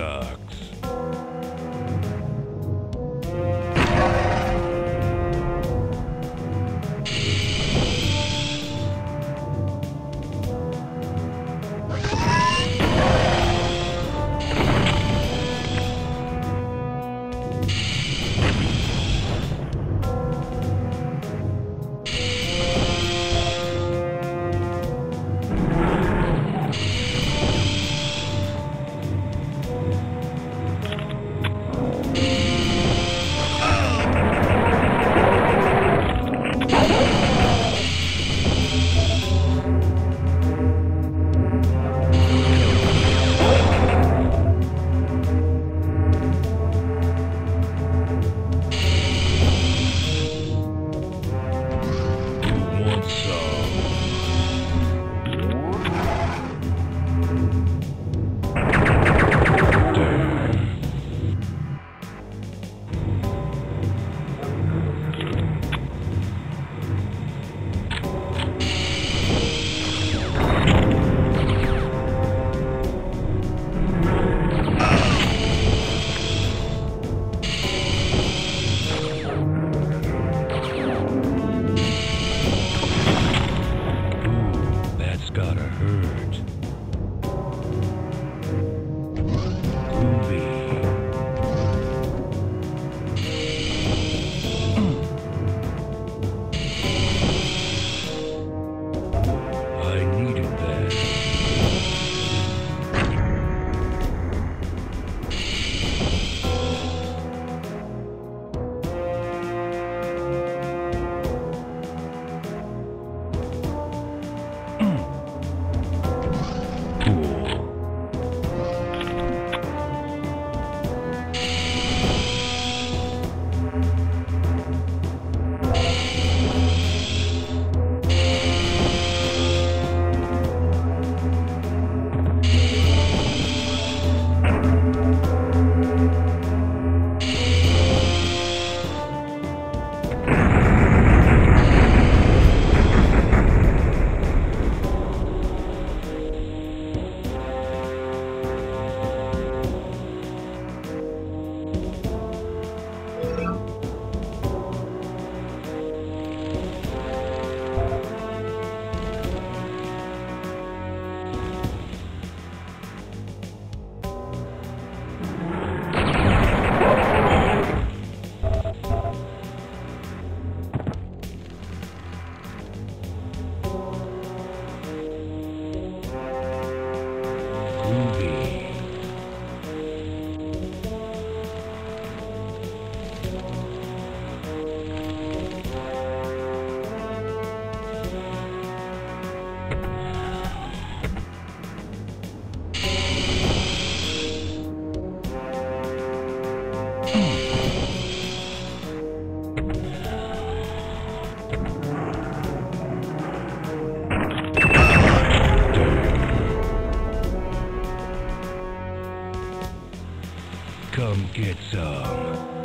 Suck. Get some.